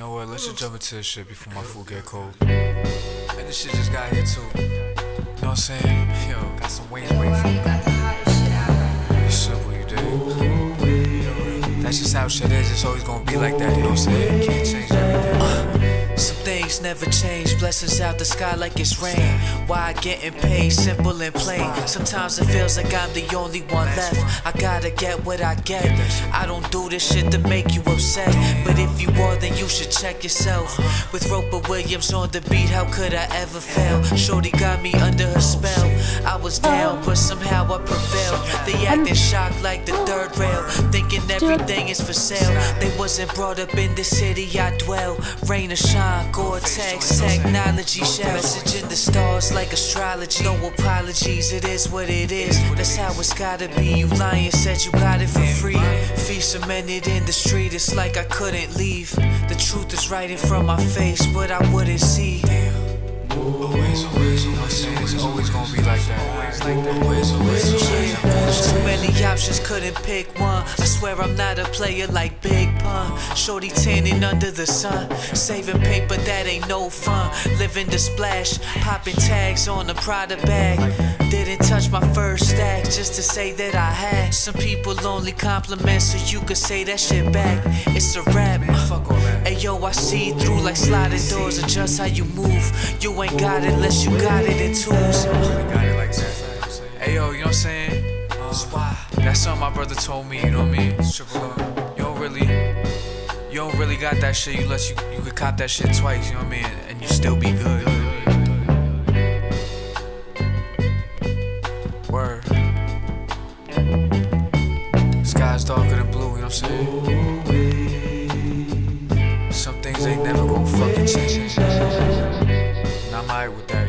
know what? Let's just jump into this shit before my food get cold. And this shit just got here too. You know what I'm saying? Yo, got some wings waiting for me. It's simple, you dig? That's just how shit is. It's always gonna be like that. You know what I'm saying? Can't change everything. Things never change, blessings out the sky like it's rain. Why getting paid, simple and plain. Sometimes it feels like I'm the only one left. I gotta get what I get. I don't do this shit to make you upset. But if you are, then you should check yourself. With Roper Williams on the beat, how could I ever fail? Shorty got me under her spell. I was down, but somehow I prevailed. They acting shocked like the everything is for sale. They wasn't brought up in the city I dwell. Rain or shine, Gore-Tex, technology, shell. Message in the stars like astrology. No apologies, it is what it is. That's how it's gotta be. You lying, said you got it for free. Feet cemented in the street, it's like I couldn't leave. The truth is right in front of my face, but I wouldn't see. Always, always, saying? It's always gonna be. Always like that. Always, always, always. Too options, couldn't pick one. I swear I'm not a player like Big Pun. Shorty tanning under the sun. Saving paper, that ain't no fun. Living the splash, popping tags on the Prada bag. Didn't touch my first stack just to say that I had. Some people only compliment so you could say that shit back. It's a rap. Fuck all. Hey yo, I see through like sliding doors, adjust how you move. You ain't got it unless you got it in twos. Really got it like that. Hey yo, you know what I'm saying? That's why. That's something my brother told me, you know what I mean? Triple up. You don't really, you don't really got that shit unless you, you could cop that shit twice, you know what I mean? And you still be good. Word. Sky's darker than blue, you know what I'm saying? Some things ain't never gonna fucking change. And I'm alright with that.